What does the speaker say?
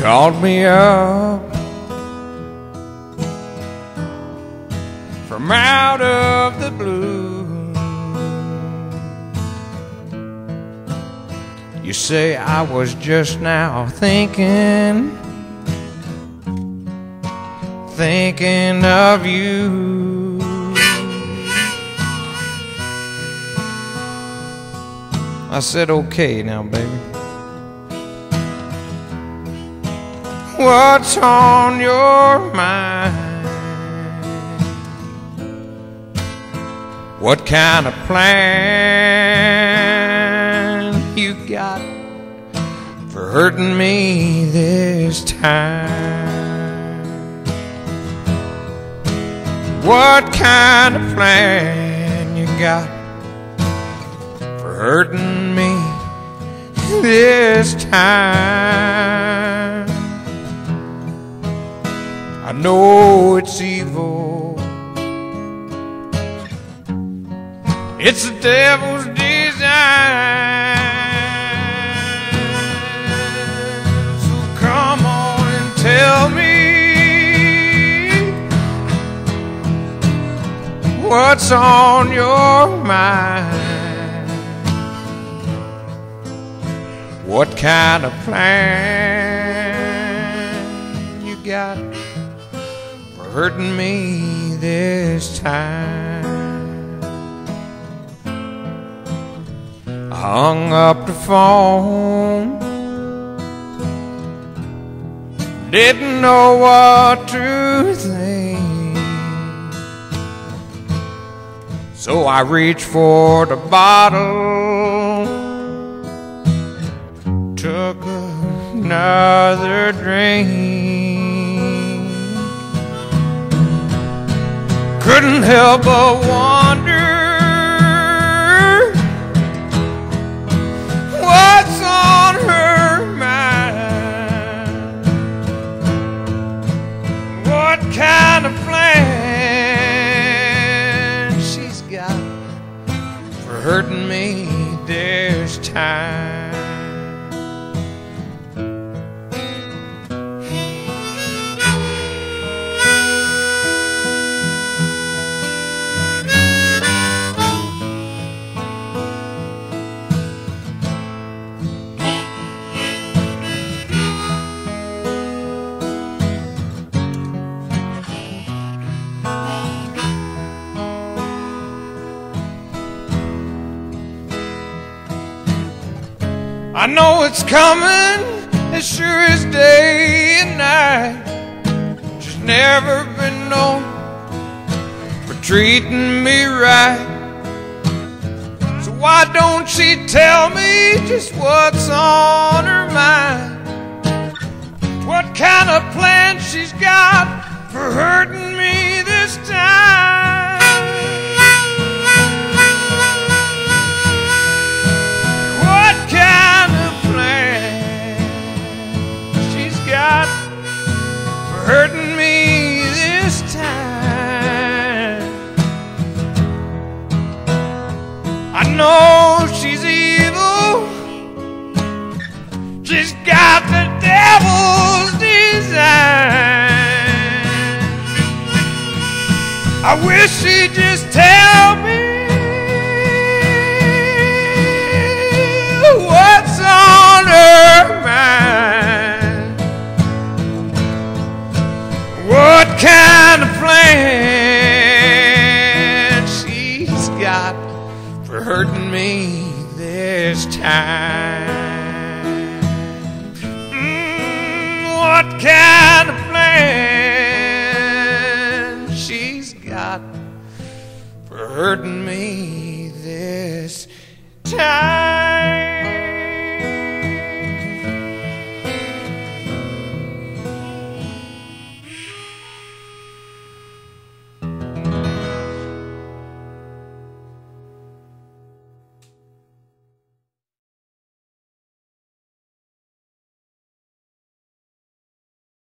called me up from out of the blue. You say I was just now thinking, thinking of you. I said, okay now, baby. What's on your mind? What kind of plan you got for hurting me this time? What kind of plan you got for hurting me this time? Know it's evil. It's the devil's design. So come on and tell me what's on your mind. What kind of plan you got hurting me this time? I hung up the phone. Didn't know what to think. So I reached for the bottle. Took another drink. Couldn't help but wonder I know it's coming as sure as day and night. She's never been known for treating me right. So why don't she tell me just what's on her mind? What kind of plan she's got for hurting me this time? She's got the devil's design. I wish she'd just tell me what's on her mind. What kind of plan she's got for hurting me this time? Kind of plan she's got for hurting me this time?